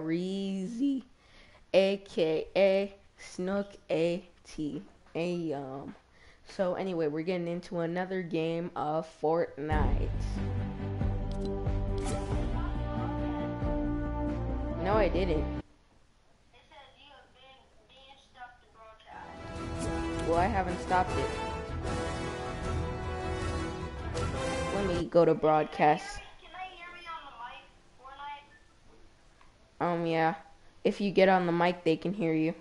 Reezy, aka Snook AT. Um. So anyway, we're getting into another game of Fortnite. No, I didn't. Well, I haven't stopped it. Let me go to broadcast. Um, yeah. If you get on the mic, they can hear you.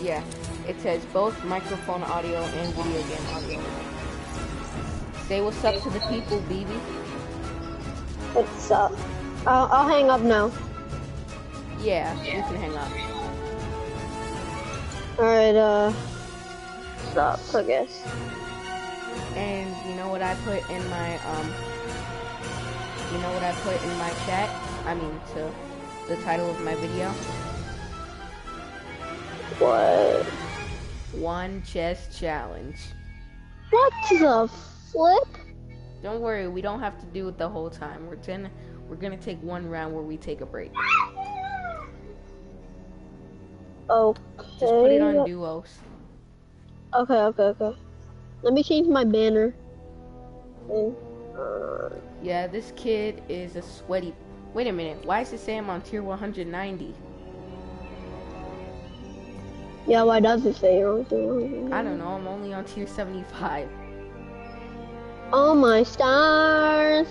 Yeah, it says both microphone audio and video game audio. Say what's up to the people, BB. What's up? I'll, I'll hang up now. Yeah, you can hang up. Alright, uh, stop, I guess. And you know what I put in my, um, you know what I put in my chat? I mean, to the title of my video? What? One chest challenge. What the flip? Don't worry, we don't have to do it the whole time. We're gonna, we're gonna take one round where we take a break. Okay. Just put it on duos. Okay, okay, okay. Let me change my banner. Uh, yeah, this kid is a sweaty. Wait a minute. Why does it say I'm on tier 190? Yeah, why does it say you're on tier 190? I don't know. I'm only on tier 75. Oh my stars!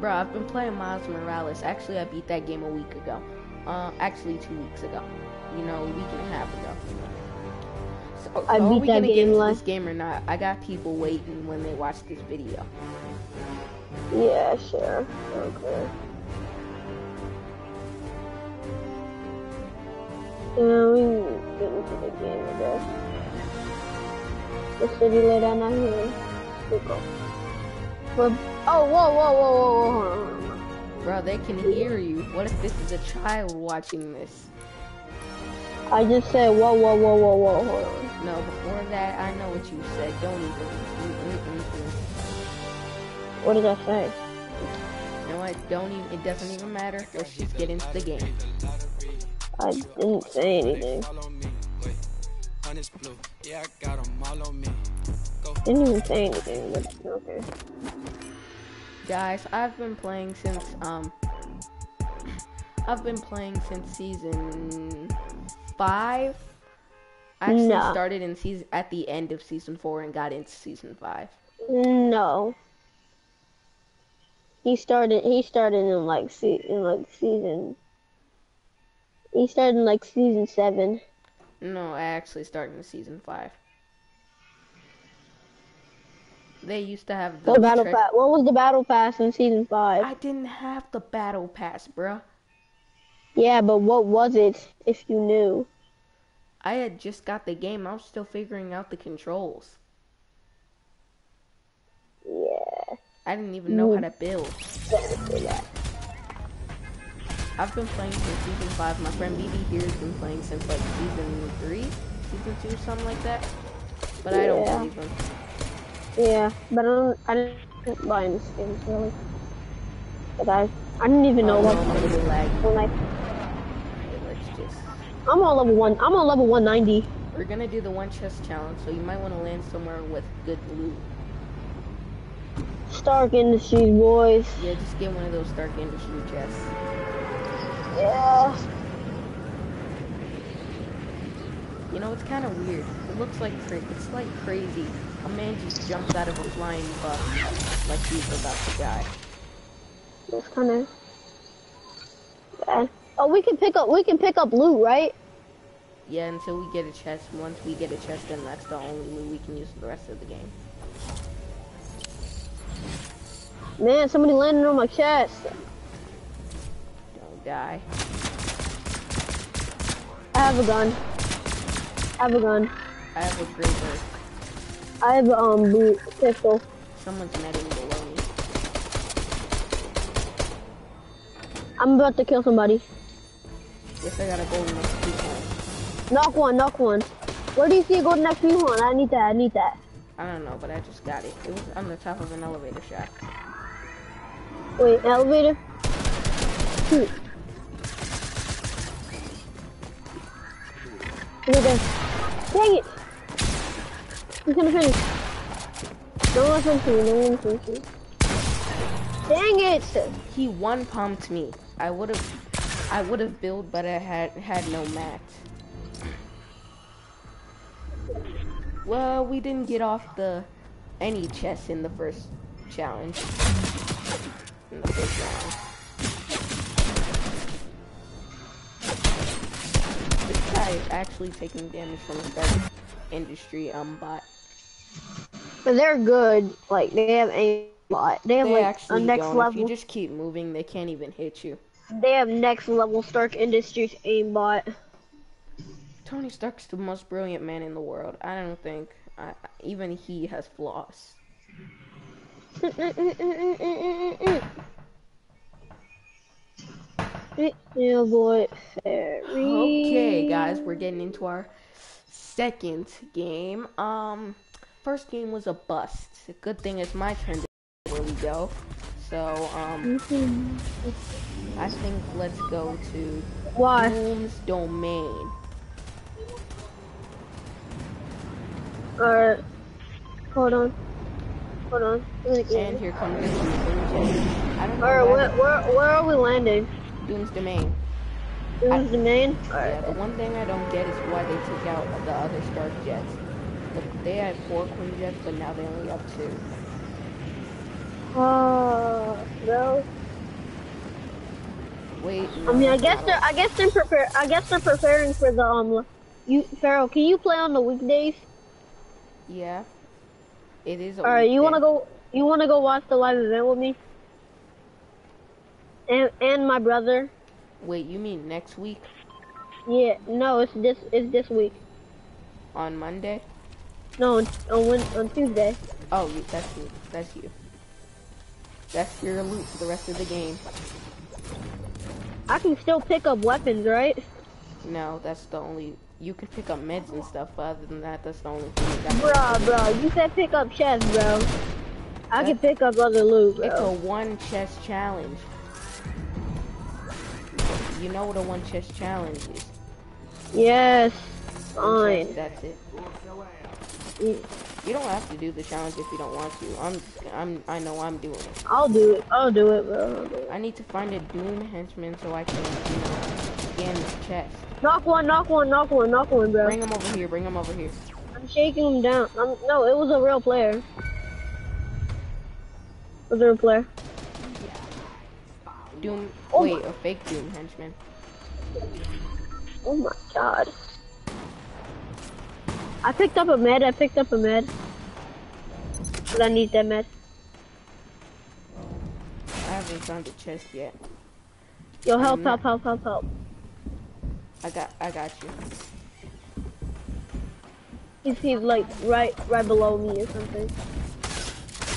Bro, I've been playing Miles Morales. Actually, I beat that game a week ago. Uh, actually, two weeks ago. You know, a week and a half ago. So, I so beat are we that gonna game get last. this game or not? I got people waiting when they watch this video. Yeah, sure. Okay. Yeah, we can get into the game, I guess. The city late at night here. We go. We're, oh, whoa, whoa, whoa, whoa, whoa, on. Bro, they can hear you. What if this is a child watching this? I just said whoa, whoa, whoa, whoa, whoa, hold on. No, before that, I know what you said. Don't even. Mm, mm, mm, what did I say? You know what? Don't even. It doesn't even matter. Let's just get into the game. I didn't say anything. Didn't even say anything, but okay. Guys, I've been playing since um. I've been playing since season five. I actually No. started in season at the end of season four and got into season five. No. He started. He started in like se- in like season. He started in like season seven. No, I actually started in season five. They used to have the What battle pass? What was the battle pass in season five? I didn't have the battle pass, bruh. Yeah, but what was it? If you knew. I had just got the game. I was still figuring out the controls. Yeah. I didn't even know how to build. don't. I've been playing since season five. My friend BB here has been playing since like season three, season two, something like that. But I don't Yeah. believe him. Yeah, but I don't. I didn't buy any skins really. But I. I didn't even know Oh, what. no, I'm gonna lag. When I, Okay, let's just. I'm on level one. I'm on level 190. We're gonna do the one chest challenge, so you might want to land somewhere with good loot. Stark Industries, boys. Yeah, just get one of those Stark Industries chests. Yeah. You know, it's kind of weird. It looks like it's like crazy. A man just jumps out of a flying bus like he's about to die. That's kind of bad. Oh, we can pick up. We can pick up loot, right? Yeah, until we get a chest. Once we get a chest, then that's the only loot we can use for the rest of the game. Man, somebody landed on my chest. Don't die. I have a gun. I have a gun. I have a burst. I have um boot pistol. Someone's netting below me. I'm about to kill somebody. Guess I got a golden XP. Knock one, knock one. Where do you see a golden XP one? I need that, I need that. I don't know, but I just got it. It was on the top of an elevator shaft. Wait, elevator? Shoot. Look at this. Dang it! He's gonna finish. No one finish me, no one finish. Dang it! He one pumped me. I would have, I would have built, but I had had no mat. Well, we didn't get off the any chest in the first challenge. In the first round. This guy is actually taking damage from a starting industry um bot. But they're good. Like they have a lot. They have They like a next don't. If level. you just keep moving, they can't even hit you. They have next level Stark Industries aimbot. Tony Stark's the most brilliant man in the world. I don't think I, even he has flaws. Okay, guys, we're getting into our second game. Um, first game was a bust. Good thing it's my turn to where we go. So, um, I think let's go to Why? Doom's Domain. Alright. Hold on. Hold on. And here comes the Alright, where, where, where are we landing? Doom's Domain. This I- is the main? Yeah, the one thing I don't get is why they took out the other Stark jets. They had four Quinjets, but now they only have two. Oh, no. Wait, I mean, I guess they're, I guess they're prepare, I guess they're preparing for the, um, you, Pharaoh, can you play on the weekdays? Yeah. It is Alright, you wanna go, you wanna go watch the live event with me? And, and my brother? Wait, you mean next week Yeah, no, it's this, it's this week. on Monday? No, on, on, on Tuesday. Oh, that's you. That's you. That's your loot for the rest of the game. I can still pick up weapons, right? No, that's the only. You can pick up meds and stuff, but other than that, that's the only thing you got. Bruh, bro, you said pick up chests, bro. I can pick up other loot, It's a one chest challenge. You know what a one chest challenge is. Yes, fine. That's it. Mm. You don't have to do the challenge if you don't want to. I'm, I'm, I know I'm doing it. I'll do it. I'll do it, bro. I'll do it. I need to find a Doom henchman so I can, you know, scan this chest. Knock one, knock one, knock one, knock one, bro. Bring him over here. Bring him over here. I'm shaking him down. I'm, no, it was a real player. Was a real player. Doom. Oh wait, a fake Doom henchman. Oh my god. I picked up a med. I picked up a med. But I need that med. I haven't found a chest yet. Yo, help, help, help, help, help. I got, I got you. He's, he's like right, right below me or something.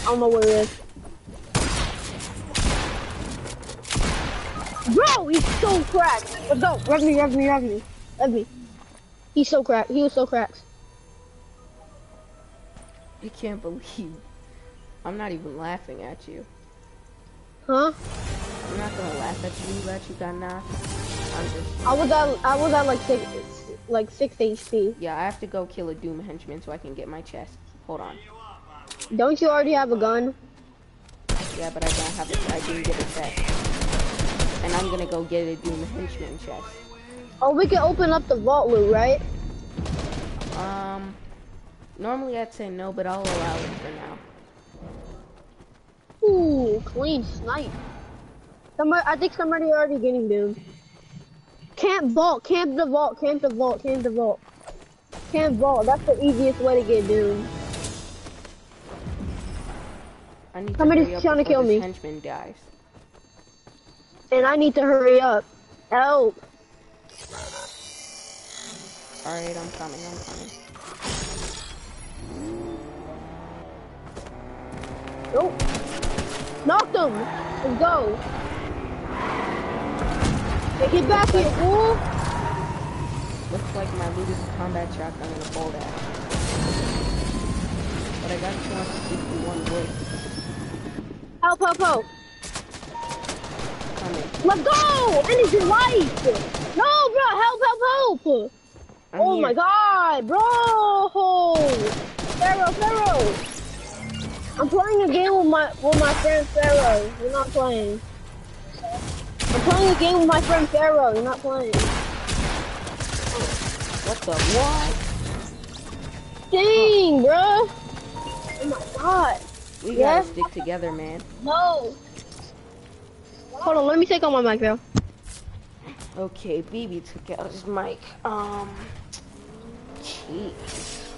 I don't know where it is. Bro, he's so cracked. Let's go. Rev me, rev me, rev me. Rev me. He's so cracked. He was so cracked. I can't believe. I'm not even laughing at you. Huh? I'm not gonna laugh at you that you got knocked. I'm just. I was at, I was at like six, like six HP. Yeah, I have to go kill a Doom henchman so I can get my chest. Hold on. Don't you already have a gun? Yeah, but I don't have a. I didn't get a chest. And I'm gonna go get a Doom henchman chest. Oh, we can open up the vault loot, right? Um. Normally I'd say no, but I'll allow it for now. Ooh, clean snipe. Somebody, I think somebody already getting doomed. Camp vault, camp the vault, camp the vault, camp the vault. Camp vault, that's the easiest way to get need Somebody's to trying to kill me. henchman dies. And I need to hurry up. Help. Alright, I'm coming, I'm coming. Oh. Nope. Knocked him. Let's go. Hey, get back here, fool. Looks like my Lucas combat shotgun and a bolt axe. But I got 261 wood. Help, help, help. Let's go! Energy life! No, bro, help, help, help! I'm oh here. my god, bro! Pharaoh, Pharaoh! I'm playing a game with my with my friend Pharaoh. You're not playing. I'm playing a game with my friend Pharaoh. You're not playing. What the what? Dang, bro! Oh my god. We Yeah? gotta stick together, man. No. Hold on, let me take on my mic, bro. Okay, BB took out his mic. Um, jeez.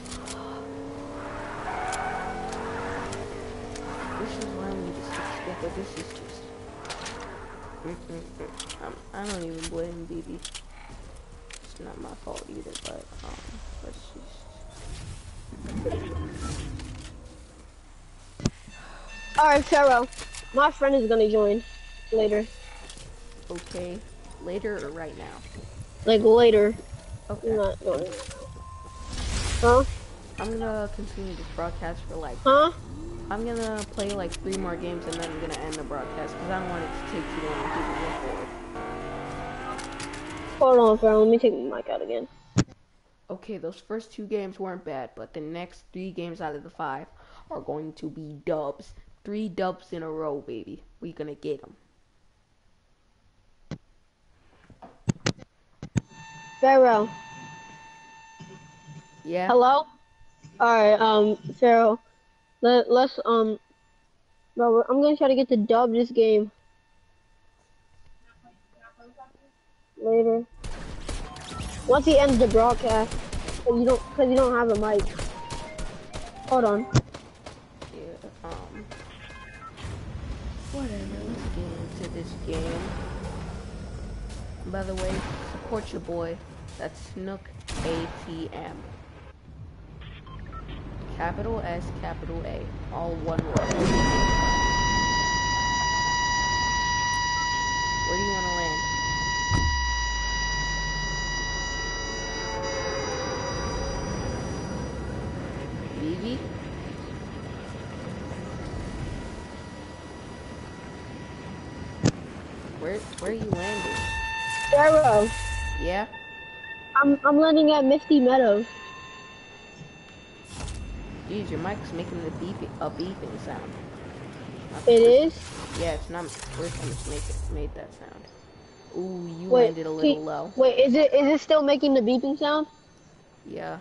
This is why we need to stick together. This is just. Um, I don't even blame BB. It's not my fault either, but um, let's just. Alright, Pharaoh. My friend is gonna join later. Okay, later or right now? Like later. Okay. I'm not going. Huh? I'm gonna continue this broadcast for like Huh? I'm gonna play like three more games and then I'm gonna end the broadcast because I don't want it to take too long to keep it forward. Hold on, Pharaoh. Let me take my mic out again. Okay, those first two games weren't bad, but the next three games out of the five are going to be dubs. Three dubs in a row, baby. We gonna get them. Pharaoh. Yeah. Hello? Alright, um, Pharaoh. Let, let's, um, bro, I'm gonna try to get to dub this game. Later. Once he ends the broadcast. Cause you don't, cause you don't have a mic. Hold on. Yeah. Um. Whatever. Let's get into this game. By the way, support your boy. That's Snook ATM. Capital S, capital A, all one word. Where do you want to land? Vivi? Where where are you landing? Pharaoh, Yeah? I'm, I'm landing at Misty Meadows. Jeez, your mic's making the beeping a beeping sound. Not It is? Yeah, it's not the first time it's make it, made that sound. Ooh, you Wait, landed a little can- low. Wait, is it, is it still making the beeping sound? Yeah.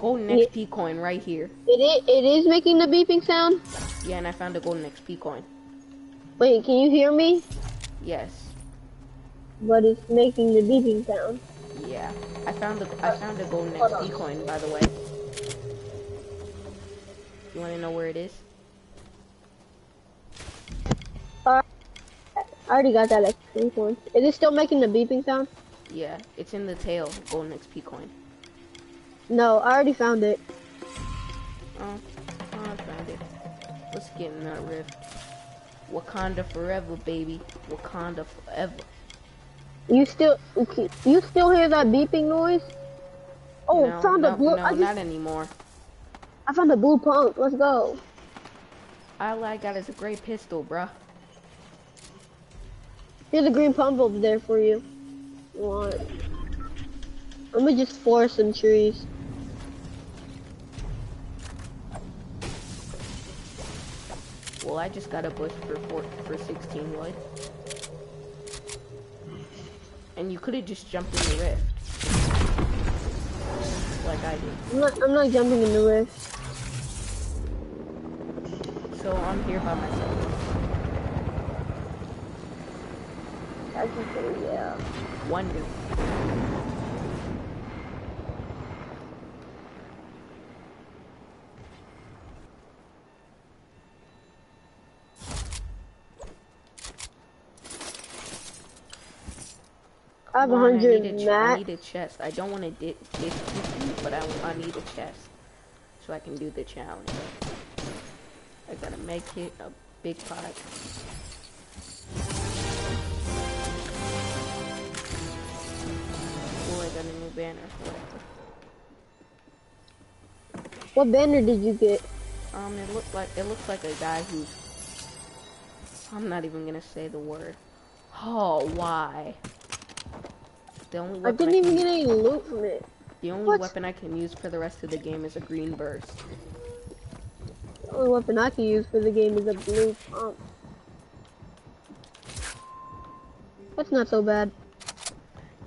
Golden XP coin right here. It is, it is making the beeping sound? Yeah, and I found a golden XP coin. Wait, can you hear me? Yes. But it's making the beeping sound. Yeah. I found the I uh, found a golden XP coin by the way. You wanna know where it is? Uh, I already got that XP coin. Is it still making the beeping sound? Yeah, it's in the tail, golden XP coin. No, I already found it. Oh, oh, I found it. Let's get in that rift. Wakanda forever, baby. Wakanda forever. You still, you still hear that beeping noise? Oh, no, found no, a blue. no, I, just, not anymore. I found a blue pump. Let's go. All I got is a great pistol, bruh. Here's a green pump over there for you. What? I'm gonna just forest some trees. Well, I just got a bush for four, for 16 wood. And you could have just jumped in the rift. Like I did. I'm not, I'm not jumping in the rift. So I'm here by myself. I can say, yeah. Wonder. I have a Come on, I hundred need a I need a chest. I don't want to ditch this, but I, I need a chest so I can do the challenge. I gotta make it a big pot. Oh, I got a new banner. What banner did you get? Um, it looked like it looks like a guy who's. I'm not even gonna say the word. Oh, why? The only I didn't even get any loot from it. The only what? weapon I can use for the rest of the game is a green burst. The only weapon I can use for the game is a blue pump. That's not so bad.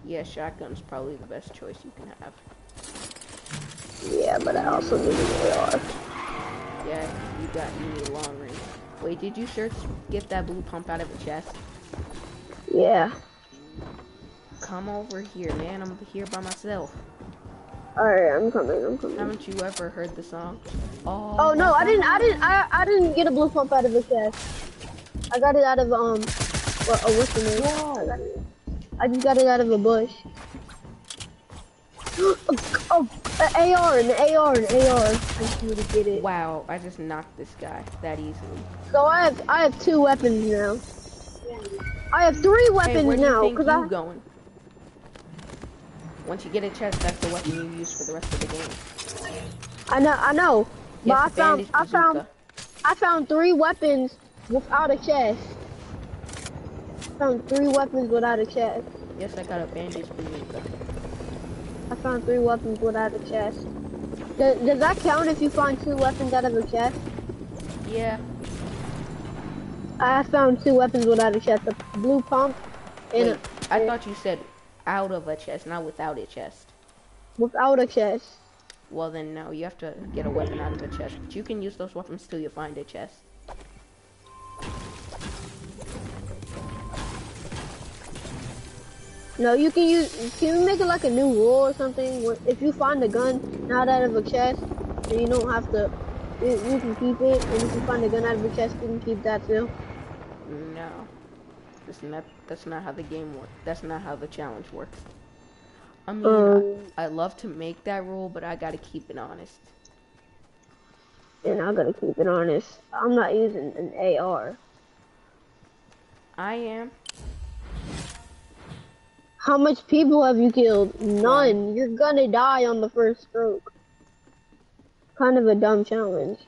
Yeah, shotgun's probably the best choice you can have. Yeah, but I also need an AR. Yeah, you got you need long range. Wait, did you search get that blue pump out of a chest? Yeah. Come over here, man. I'm here by myself. Alright, I'm coming, I'm coming. Haven't you ever heard the song? Oh, oh no, I didn't I didn't I I didn't get a blue pump out of the chest. I got it out of um what a what's the name? Whoa. I just got it out of a bush. oh, an AR, an AR, an AR. I just need to get it. Wow, I just knocked this guy that easily. So I have I have two weapons now. I have three weapons hey, where do you now. Think cause you I going? Once you get a chest, that's the weapon you use for the rest of the game. I know, I know. Yes, but I found, I found, I found three weapons without a chest I found three weapons without a chest. Yes, I got a bandage bazooka. I found three weapons without a chest. Does, does that count if you find two weapons out of a chest? Yeah. I found two weapons without a chest. A blue pump and Wait, a, I thought you said out of a chest, not without a chest. Without a chest. Well then no, you have to get a weapon out of a chest. But you can use those weapons till you find a chest. No, you can use. Can you make it like a new rule or something? If you find a gun not out of a chest, then you don't have to. You, you can keep it, and if you find a gun out of a chest, you can keep that too. No, that's not. That's not how the game works. That's not how the challenge works. I mean, um, I, I love to make that rule, but I gotta keep it honest. And I gotta keep it honest. I'm not using an AR. I am. How much people have you killed? None. You're gonna die on the first stroke. Kind of a dumb challenge.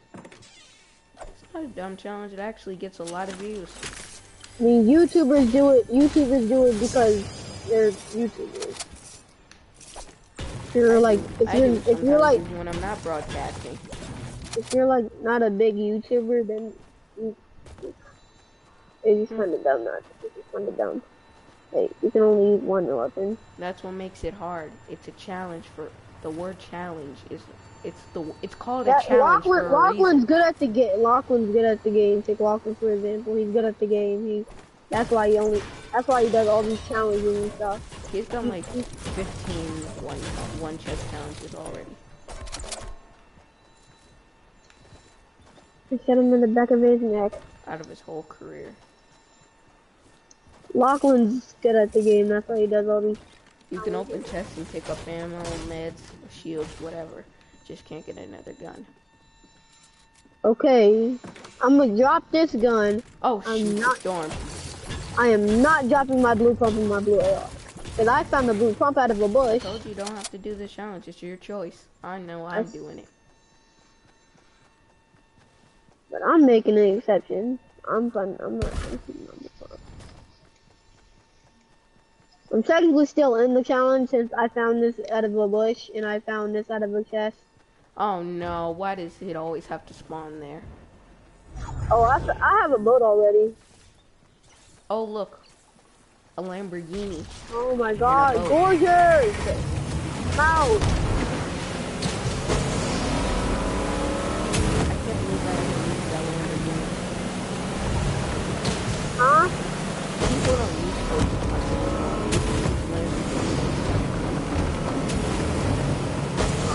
It's not a dumb challenge. It actually gets a lot of views. I mean, YouTubers do it. YouTubers do it because they're YouTubers. If you're like, if I you're, if you're like, when I'm not broadcasting. If you're like not a big YouTuber, then you, it's just kind of dumb. Not, it's kind of dumb. Wait, you can only use one weapon. That's what makes it hard. It's a challenge for the word challenge is it's the it's called that, a challenge Lachlan, for a Lachlan's good at the game. Lachlan's good at the game. Take Lachlan for example. He's good at the game. He that's why he only that's why he does all these challenges and stuff. He's done like 15 one one chest challenges already. Just hit him in the back of his neck. Out of his whole career. Lachlan's good at the game, that's why he does all these. You can open chests and pick up ammo, meds, shields, whatever. Just can't get another gun. Okay, I'm gonna drop this gun. Oh, I'm not. Storm. I am not dropping my blue pump and my blue AR. Cause I found the blue pump out of a bush. I told you, you don't have to do this challenge. It's your choice. I know I'm doing it. But I'm making an exception. I'm fun. I'm not. I'm technically still in the challenge since I found this out of a bush and I found this out of a chest. Oh no, why does it always have to spawn there? Oh, I, I have a boat already. Oh look, a Lamborghini. Oh my god, gorgeous! Mouse! I can't believe I ever used that Lamborghini. Huh? People don't use boats.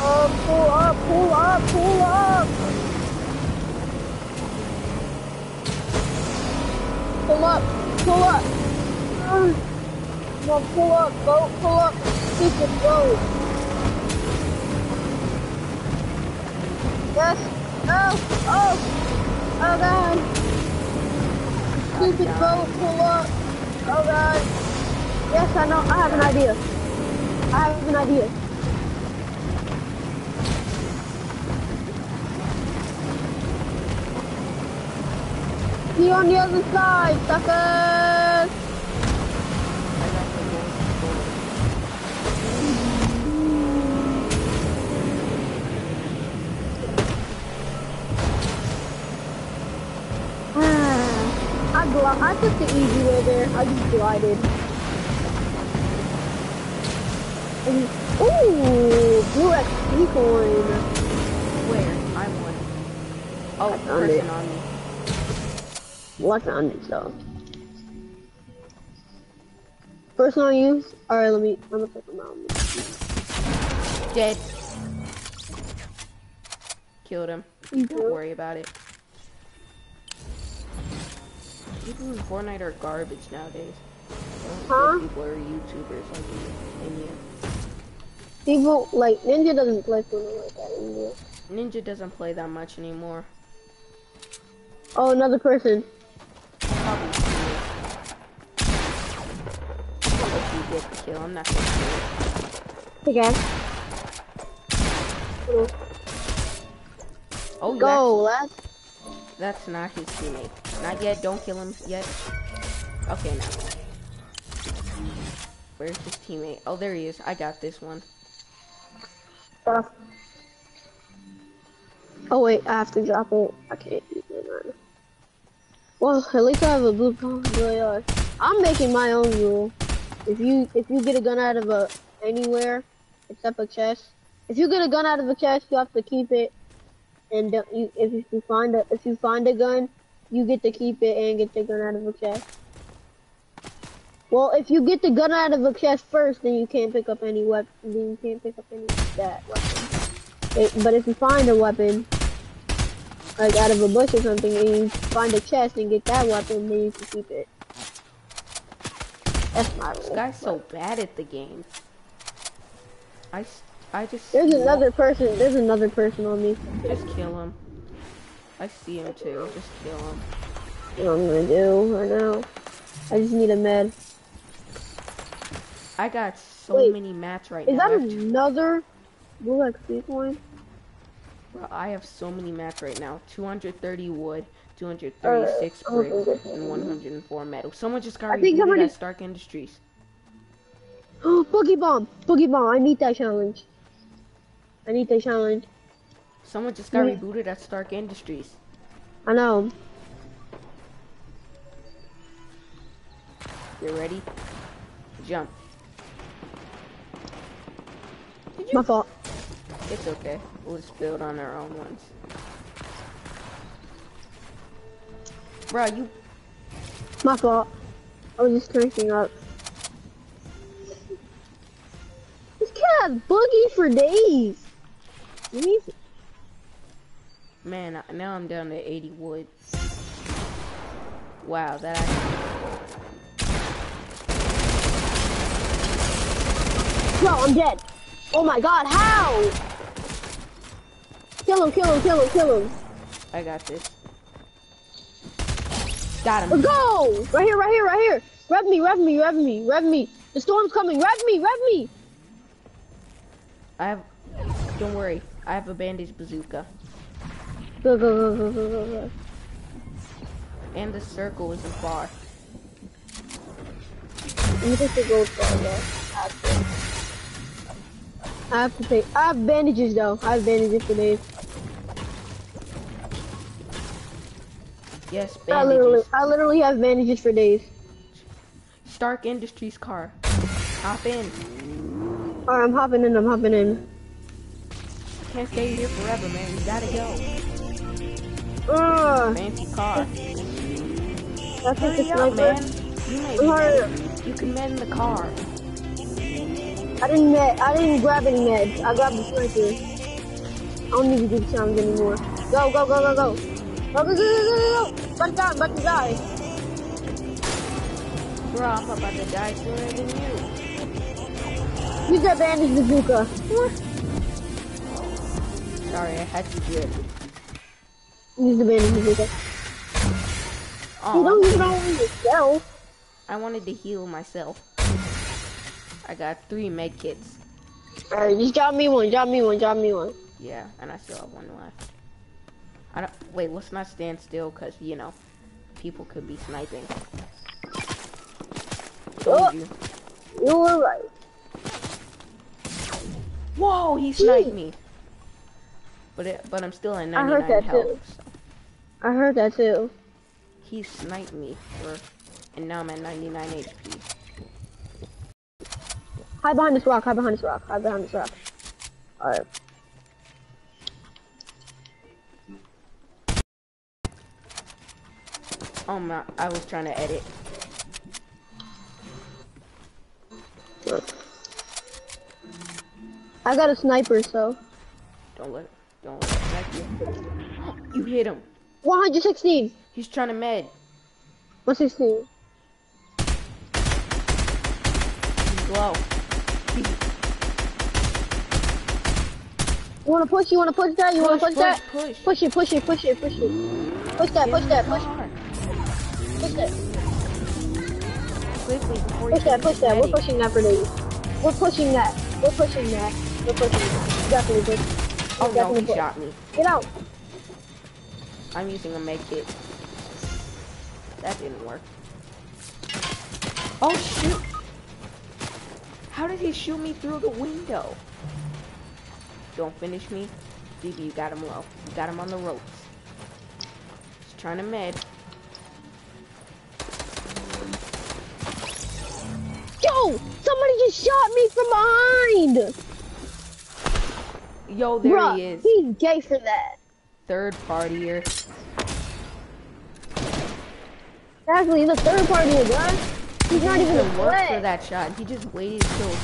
up, pull up, pull up, pull up. Pull up, pull up. Come on, pull up, boat, pull up. Stupid boat. Yes. Oh, oh, oh God. Stupid boat, pull up. Oh God. Yes, I know. I have an idea. I have an idea. See on the other side, suckers! I got the gold sword. I gl- I took the easy way there. I just glided. And- Ooh, blue XP coin. Where? I'm one. Oh, person it. on me. What found it though? Personal use? Alright, let me, I'm gonna put them out. Dead. Killed him. You Don't good? worry about it. People in Fortnite are garbage nowadays. Huh? People are YouTubers like you. People, like, Ninja doesn't play Fortnite like that anymore. Ninja doesn't play that much anymore. Oh, another person. Kill. I'm not gonna kill it. Hey guys. Oh, Go, That's not his teammate. Not yet. Don't kill him yet. Okay, now. Where's his teammate? Oh, there he is. I got this one. Uh, oh wait, I have to drop it. I can't use it. man. Well, at least I have a blue phone. Uh, I'm making my own rule. If you if you get a gun out of a anywhere except a chest, if you get a gun out of a chest, you have to keep it. And you if you find a if you find a gun, you get to keep it and get the gun out of a chest. Well, if you get the gun out of a chest first, then you can't pick up any weapon. Then you can't pick up any that weapon. It- but if you find a weapon, like out of a bush or something, and you find a chest and get that weapon, then you can keep it. That's my This guy's so bad at the game. I, I just. There's another person. There's another person on me. Just kill him. I see him too. Just kill him. What I'm gonna do right now? I just need a med. I got so Wait, many mats right Is now. Is that I have, to- another blue XP coin? Bro, I have so many mats right now. 230 wood, 236 Uh, brick, okay. and 104 metal. Someone just got I think rebooted somebody- at Stark Industries. Oh, Boogie Bomb! Boogie Bomb! I need that challenge. I need that challenge. Someone just got Yeah. rebooted at Stark Industries. I know. You ready? Jump. My fault. It's okay. We'll just build on our own ones. Bro, you My fault. I was just cranking up. This cat has boogie for days. Man. Now I'm down to 80 wood. Wow, that actually. No, I'm dead. Oh my god, how? Kill him, kill him, kill him, kill him. I got this. Got him. Let's go! Right here, right here, right here. Rev me, rev me, rev me, rev me. The storm's coming. Rev me, rev me. I have. Don't worry. I have a bandage bazooka. Go, go, go, go, go, go, go. And the circle isn't far. Let take the gold star, though. I have to. I have to take. I have bandages though. I have bandages for days. Yes, I literally, bandages. I literally have bandages for days. Stark Industries car. Hop in. Alright, I'm hopping in. I'm hopping in. I can't stay here forever, man. You gotta go. Ugh, Fancy car. that's just Hurry up, man. You may Hurry. You can mend the car. I didn't med. I didn't grab any meds. I grabbed the sniper. I don't need to do the challenge anymore. Go, go, go, go, go. Go, go, go, go, go, go. About to die. About to die. Bro, I'm about to die sooner than you. Use that bandage bazooka. Sorry, I had to do it. Use the bandage bazooka. You Oh, don't use it on yourself. I wanted to heal myself. I got three med kits. Alright, just drop me one, drop me one, drop me one. Yeah, and I still have one left. I don't wait. Let's not stand still, cause you know, people could be sniping. Told Oh. you. You were right. Whoa, he sniped me. But it, but I'm still at I heard 99 that health. too. So I heard that too. he sniped me for, and now I'm at 99 HP. Hide behind this rock, hide behind this rock, hide behind this rock. Alright. Oh my! I was trying to edit. I got a sniper, so. Don't let, don't let snipe you. You hit him. 116! He's trying to med. 116. He's low. You wanna push? You wanna push that? You wanna push, push, that? push, push. Push it, push it, push it, push it. Push that, push that, push. Push. Quickly before Push that, push that. We're pushing that for days. We're pushing that. We're pushing that. We're pushing that. Definitely push. Oh no, definitely he push. shot me. Get out. I'm using a med kit. That didn't work. Oh shoot! How did he shoot me through the window? Don't finish me. DB, you got him low. You got him on the ropes. He's trying to med. Yo! Somebody just shot me from behind! Yo, there Bruh, he is. he's gay for that. Third partier. Actually, the third party is done. He's not even a work for that shot. He just waited till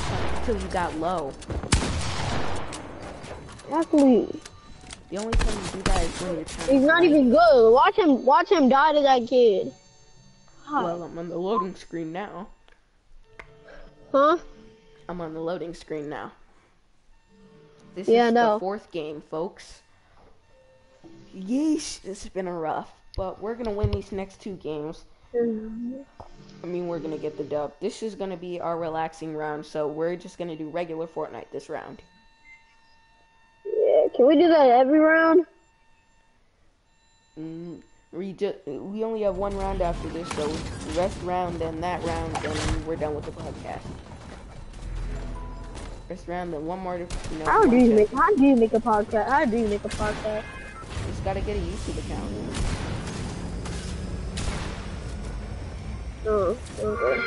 till you got low. Exactly. The only time you do that is when you're trying. He's not snipe. even good. Watch him. Watch him die to that kid. Well, I'm on the loading screen now. Huh? I'm on the loading screen now. This Yeah, is know. the fourth game, folks. Yeesh, this has been a rough, but we're gonna win these next two games. I mean, we're gonna get the dub. This is gonna be our relaxing round, so we're just gonna do regular Fortnite this round. Yeah. Can we do that every round? Mm, we just we only have one round after this, so rest round and that round, and we're done with the podcast. Rest round, then one more. To, you know, How do you make? How do you make a podcast? How do you make a podcast? Just gotta get a YouTube account. Oh, okay.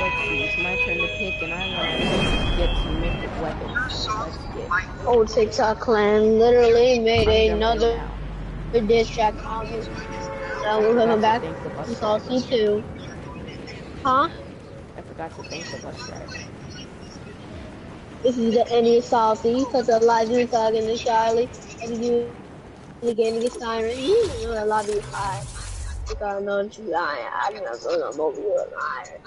Let's see, it's my turn to pick, and I want to get some mythic weapons. So let's get. Old TikTok clan literally made I'm another diss track on me. So we're coming back. The We saw driver. C2. Huh? I forgot to thank the bus driver. This is the end of Saucy, because of Elijah talking to Charlie. And you the game against Siren. You know that lobby is high. Because I know that you lying. I know so I'm over you a liar.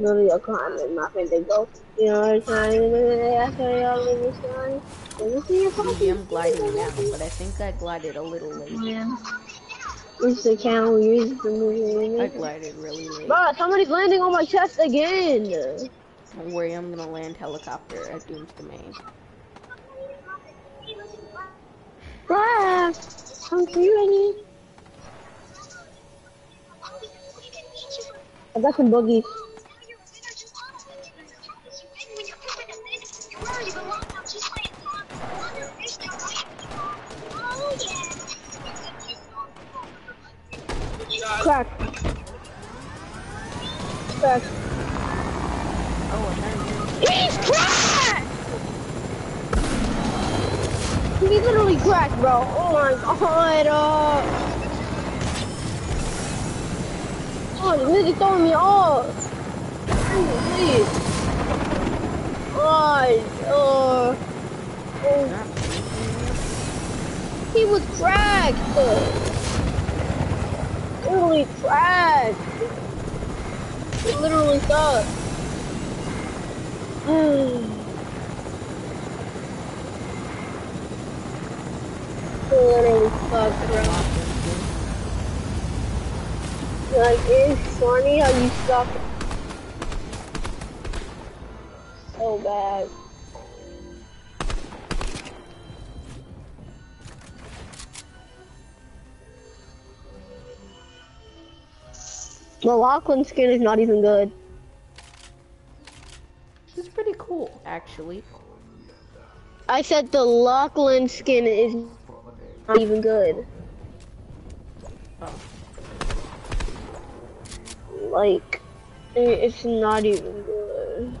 Of your climbing, my friend, they go. You know what I'm saying? That's y'all live in Charlie. Let me see your Maybe I'm gliding now, but I think I glided a little late. Use the camera, use the I glided really late. Bruh, somebody's landing on my chest again. Don't worry, I'm gonna land helicopter at Doom's Domain. Bruh, come to you? I got some boogies. Crack. Crack. Oh. He's cracked! He literally cracked, bro. Oh my god. Uh... Oh, this nigga throwing me off. Please. God. Uh... Oh, he was cracked. Literally cracked. It literally sucked. It literally sucked, bro. Like, it's funny how you suck so bad. The Lachlan skin is not even good. It's pretty cool, actually. I said the Lachlan skin is not even good. Oh. Like, it's not even good.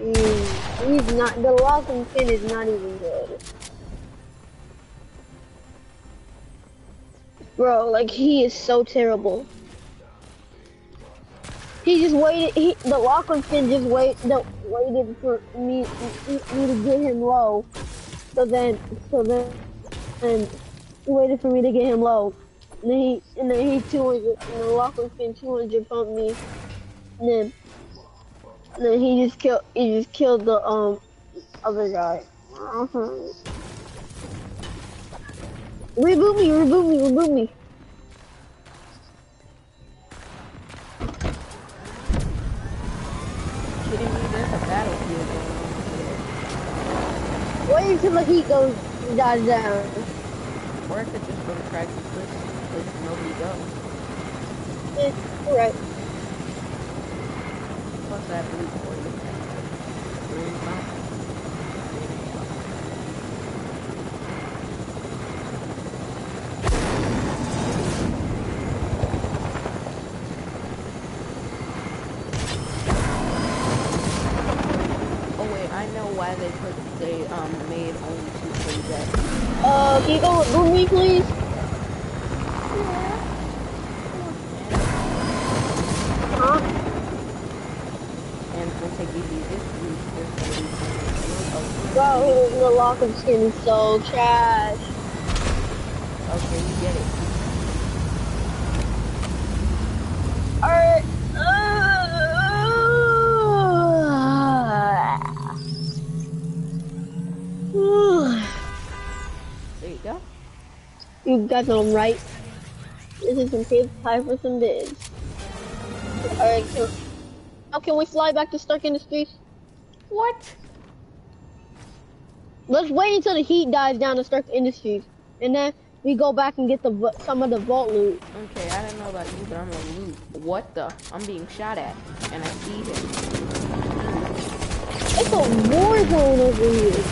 Mm, he's not, the Lachlan skin is not even good. Bro, like, he is so terrible. He just waited. He, the Lachlan just wait, the, waited for me, me, to get him low. So then, so then, and waited for me to get him low. And then he, and then he 200, and the Lachlan skin 200 pumped me. And then, and then he just killed, he just killed the um other guy. Reboot me, reboot me, reboot me. Wait until the heat goes dies down. Uh, or I could just go to this because nobody goes. Yeah, alright. Plus that blue for you. Green mountain. Oh wait, I know why they put they um made only two plays at Uh, can you go with me, please? Huh? and we'll take these this week this week. Bro, the Lachlan skin is so trash. Okay, you get it. Alright. There you go. you got them right. This is some kids time for some bids. Alright, so how can we fly back to Stark Industries? What? Let's wait until the heat dies down to Stark Industries, and then we go back and get the some of the vault loot. Okay, I don't know about you, but I'm gonna loot. What the? I'm being shot at, and I see him. It's a war zone over here.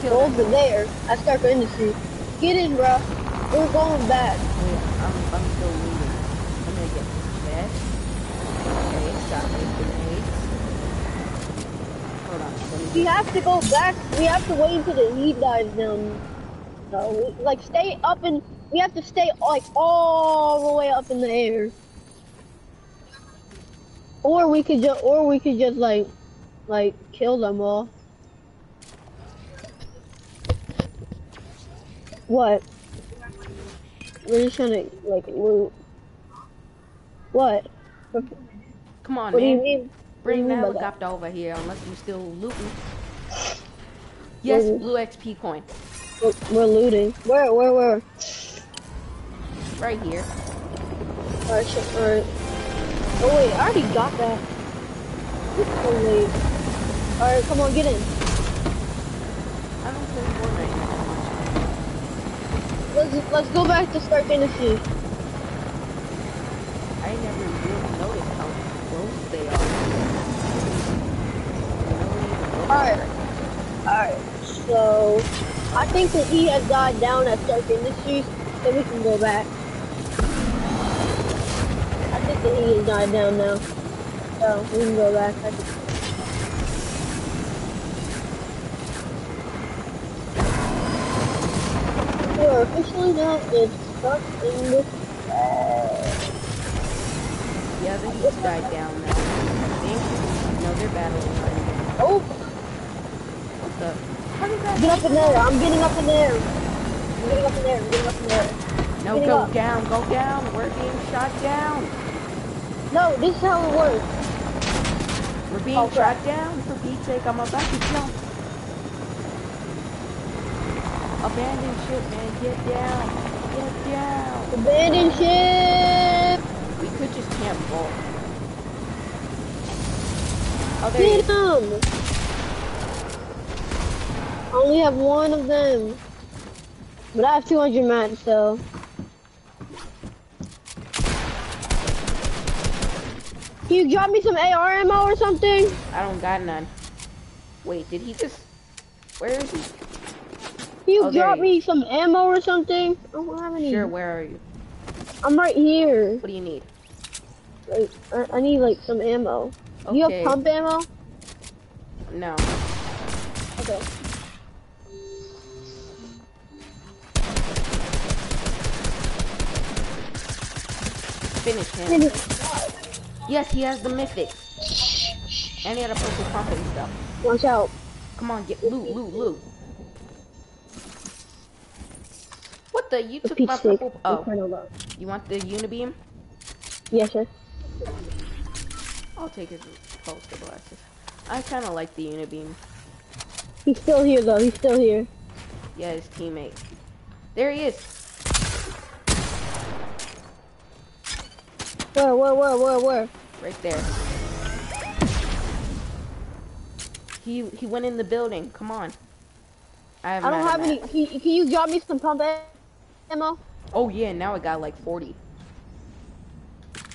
Kill Over there at Stark Industries. Get in, bro. We're going back. Wait, I'm, I'm still looting. I'm gonna get that. Okay, got me grenades. Hold on, let me We have to go back. We have to wait until the heat dies down. So, we, like stay up and we have to stay like all the way up in the air. Or we could just, or we could just like, like kill them all. What? We're just trying to like loot. What? What Come on, do you man. Mean? What do you Bring the mean by that? helicopter over here, unless you still looting. Yes, Mhm. blue XP coin. We're, we're looting. Where? Where? Where? Right here. Alright, shit, alright. Oh wait, I already got that. Oh wait. Alright, come on, get in. I don't play Fortnite Let's let's go back to Stark Industry. much. I never really noticed how close they are. Alright. Alright. So I think that he has died down at Stark Industries, so we can go back. I think that he has died down now. So we can go back. We are officially now in Stark Industries. Yeah, the heat died down now. I think. No, they're battling right now. Oh, What the? How did that get up in there. I'm getting up in there. I'm getting up in there. I'm getting up in there. No, go up. down, go down. We're being shot down. No, this is how it works. We're being Oh, crap. shot down. For Pete's sake, I'm about to jump. Abandon ship, man. Get down. Get down. Abandon ship. We could just camp vault. Oh, Get him! I only have one of them. But I have 200 mats, so. Can you drop me some AR ammo or something? I don't got none. Wait, did he just? Where is he? Can you Oh, drop me some ammo or something? I don't have any. Sure. Where are you? I'm right here. What do you need? Like, I, I need like some ammo. You have pump ammo? No. Okay. Finish him. Yes, he has the mythic. And he had a purple and stuff. Watch out. Come on, get loot, loot, loot. What the? You took my purple. Oh, you want the unibeam? Yes, sir. I'll take his poster glasses. I kind of like the unibeam. He's still here though. He's still here. Yeah, his teammate. There he is. Where, where, where, where, where? Right there. He he went in the building. Come on. I I don't have any. Can, can you drop me some pump a- ammo? Oh yeah, now I got like 40.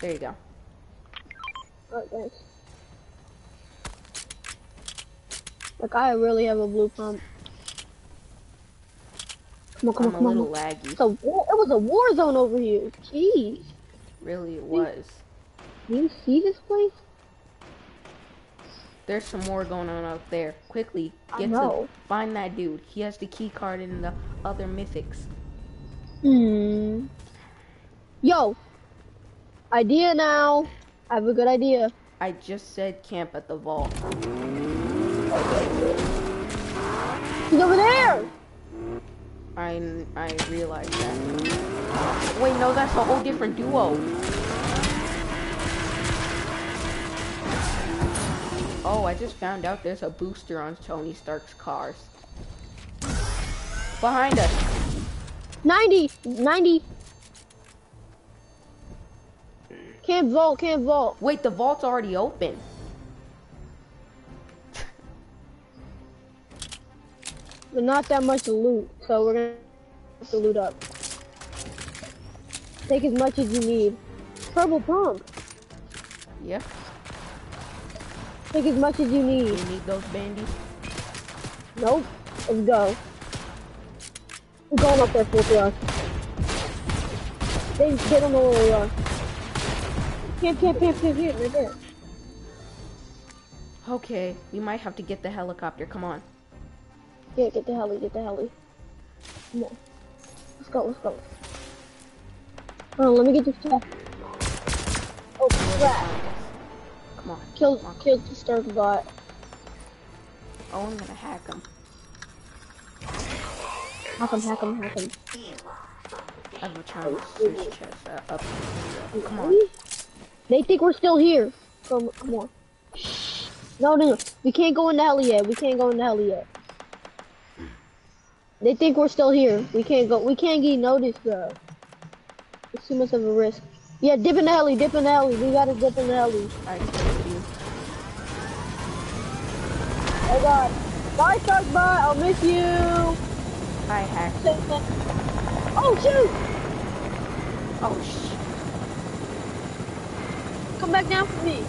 There you go. Alright, thanks. Like I really have a blue pump. Come on, come I'm on, a come on. little laggy. A war, it was a war zone over here. Jeez. Really, it was. Do you see this place? There's some more going on out there. Quickly, get to find that dude. He has the key card and the other mythics. Hmm. Yo. Idea now. I have a good idea. I just said camp at the vault. He's over there. I I realized that. Wait, no, that's a whole different duo. Oh, I just found out there's a booster on Tony Stark's cars. Behind us. 90. 90. Can't vault, can't vault. Wait, the vault's already open. But not that much loot, so we're gonna have to loot up. Take as much as you need. Purple pump. Yeah, Take as much as you need. you need. those bandies. Nope. Let's go. I'm going up there full thrust. They, don't know where we are. Camp, camp, camp, camp, camp, right there. Okay, we might have to get the helicopter. Come on. Yeah, get the heli, get the heli. Come on. Let's go, let's go. Hold on, let me get this chest. Oh, crap. Come on. Kill Come on. killed the Stark bot. Oh, I'm gonna hack him. Hack him, hack him, hack him. I have a chance to search chest uh, up. Come on. They think we're still here. Come, come on. No, no, no. We can't go in the hell yet. We can't go in the hell yet. They think we're still here. We can't go. We can't get noticed though. It's too much of a risk. Yeah, dip in the heli. Dip in the heli. We gotta dip in the told you. Oh God. Bye, Starkbot. I'll miss you. I hacked. Oh shoot! Oh sh. Come back down for me.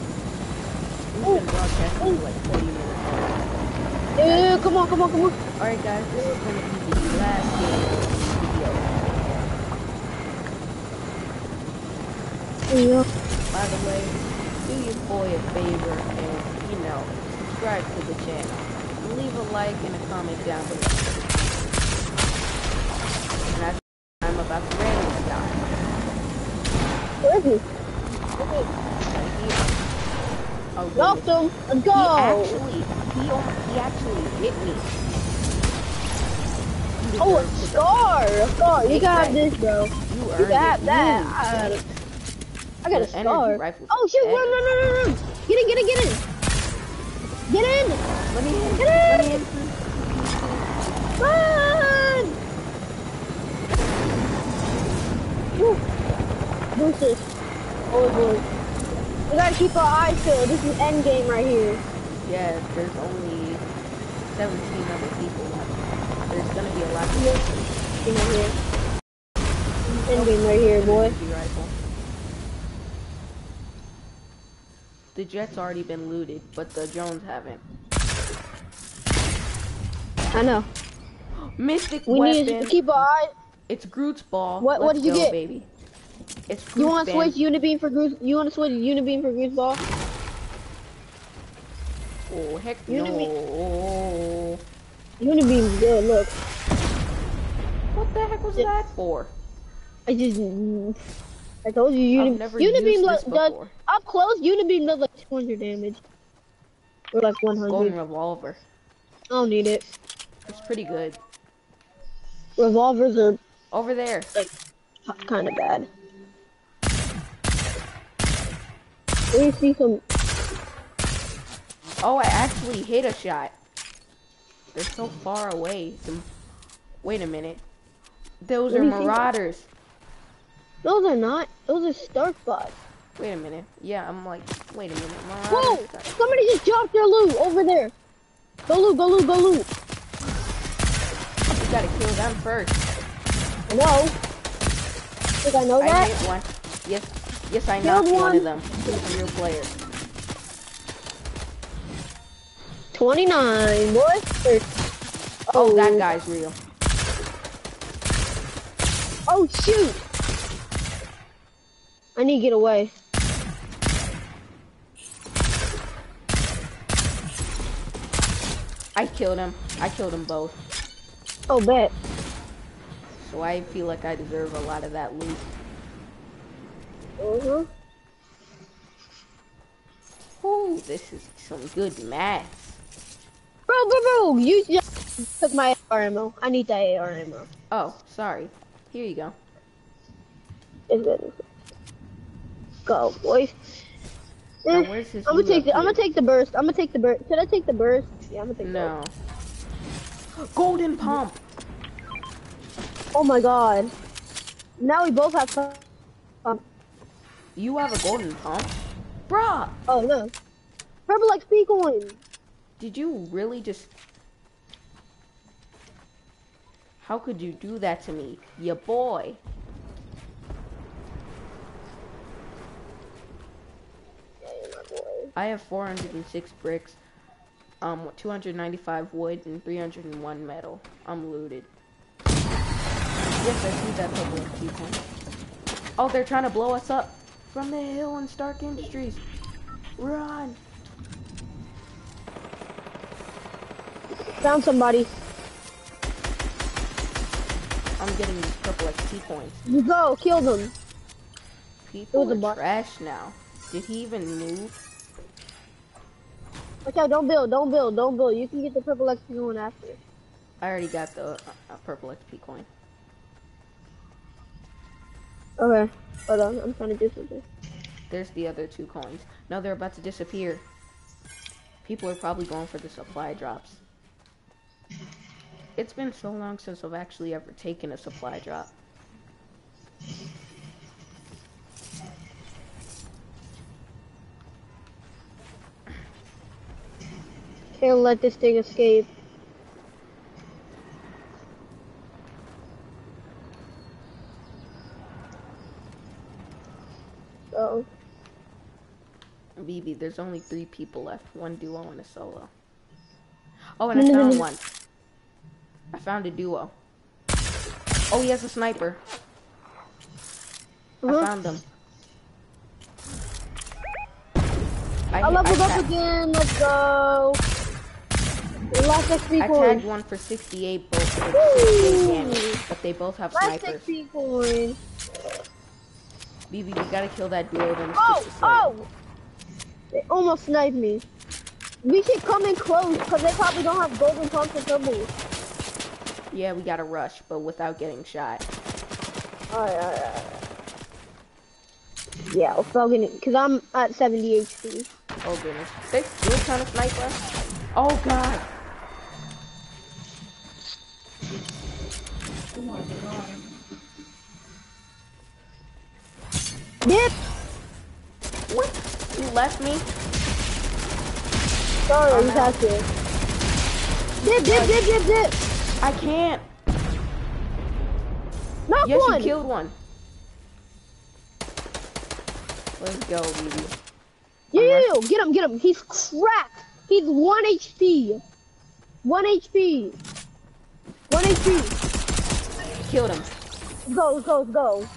Broadcasting for like 40 minutes. Yeah, come on, come on, come on. Alright guys, this is gonna be the last game of this video. Yeah. By the way, do your boy a favor and, you know, subscribe to the channel. Leave a like and a comment down below. And that's I'm about to this guy. Where is he? Right here. Knocked goodness. him. Let's He go. actually, he, he actually hit me. Oh, a scar. A scar. You have this, bro. You You earned can have it. that. I got. I got a scar. Oh shoot! Run, run, run, run, run! Get in, get in, get in! Get in! Let me in. Get Let in! me in. Run! Woo. This. Oh boy. We gotta keep our eyes peeled. This is end game right here. Yeah, there's only 17 other people left. There's gonna be a lot of Game right here. End game right here, boy. The jet's already been looted, but the drones haven't. I know. Mystic We weapon. need to keep our eyes. It's Groot's ball. What- what Let's did you go, get? baby? It's You want to switch Unibeam for Goose? You want to switch Unibeam for Goose Ball? Oh heck You know no! Unibeam's good. Look, What the heck was that for? I just. I told you, I've Uni never Unibeam this does before. up close. Unibeam does like 200 damage, or like 100. Golden revolver. I don't need it. It's pretty good. Revolvers are Over there. Like, kind of bad. Let me see some. Oh, I actually hit a shot. They're so far away. The- Wait a minute. Those Let are me see that. marauders. Those are not. Those are Stark bots. Wait a minute. Yeah, I'm like, wait a minute. Whoa! Marauders. Somebody just dropped their loot over there. Go loot, go loot, go loot. You gotta kill them first. I know. Think I know I that? hit one. Yes, yes, I knocked one. one. of them. A real player. 29, boy. Or- oh, oh, that guy's real. Oh, shoot. I need to get away. I killed him. I killed them both. Oh, bet. So I feel like I deserve a lot of that loot. Uh-huh. Ooh, this is some good math. Bro, bro, bro. You just took my AR ammo. I need that AR ammo. Oh, sorry. Here you go. Good. it's. Go, boys. Now, Eh, I'm gonna take the. I'm gonna take the burst. I'm gonna take the burst. Should I take the burst? Yeah, I'm gonna take. the No. Golden pump. Oh my god. Now we both have. You have a golden pump? Bruh, oh no. Purple like speed coin. did you really just... How could you do that to me? Ya boy. Yeah, you're my boy. I have 406 bricks, um, 295 wood, and 301 metal. I'm looted. Yes, I see that purple key point. Oh, they're trying to blow us up from the hill in Stark Industries. Run! Found somebody. I'm getting these purple XP coins. You go, kill them. People are trash now. Did he even move? Out, don't build, don't build, don't build. You can get the purple XP one after. I already got the uh, uh, purple XP coin. Okay. Hold on, I'm trying to do something. There's the other two coins. No, they're about to disappear. People are probably going for the supply drops. It's been so long since I've actually ever taken a supply drop. Can't let this thing escape. So, BB, there's only three people left. One duo and a solo. Oh, and I found one. I found a duo. Oh, he has a sniper. I Uh-huh. found them. I hit- leveled up again. Let's go. Last XP I coin. tagged one for 68 both Woo! 68 damage, but they both have Last snipers. XP coin. BB, you gotta kill that duo, then Oh, oh! They almost sniped me. We should come in close because they probably don't have golden pumps or purples. Yeah, we gotta rush, but without getting shot. Alright, alright, alright. Yeah, we're fucking it because I'm at 70 HP. Oh goodness. They still trying to snipe us? Oh god! Dip! Left me. Sorry, I'm you have to. Dip, dip, dip, dip, dip. I can't. Knock Yes, one. you killed one. Let's go, baby. Yo, yo, yo, get him, get him. He's cracked. He's one HP. One HP. One HP. Killed him. Go, go, go.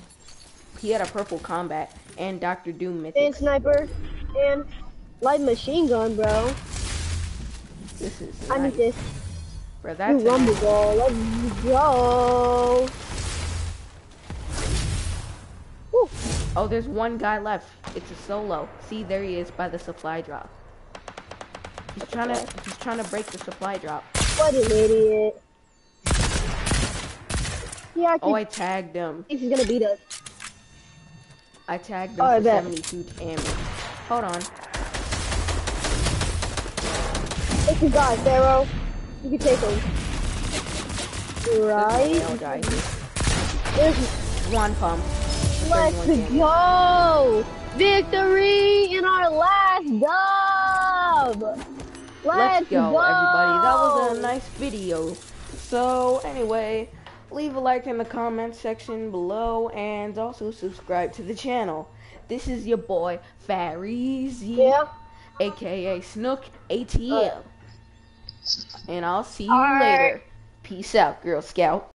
He had a purple combat and Doctor Doom And mythic. sniper. And light machine gun, bro. This is I nice. need this. Bro, You that's rumble a, ball. Let's go. Woo. Oh, there's one guy left. It's a solo. See, there he is by the supply drop. He's trying to he's trying to break the supply drop. What an idiot. Yeah, I Oh, I tagged him. he's gonna beat us. I tagged him Oh, for bet. 72 damage. Hold on. Take his guy, Pharaoh. You can take him. Right? male guy here. There's One pump. Let's go! Victory in our last dub! Let's, Let's go, everybody. That was a nice video. So, anyway, leave a like in the comment section below and also subscribe to the channel. This is your boy, Farizi, Yeah? aka Snook ATM. Uh. And I'll see you Alright. later. Peace out, Girl Scout.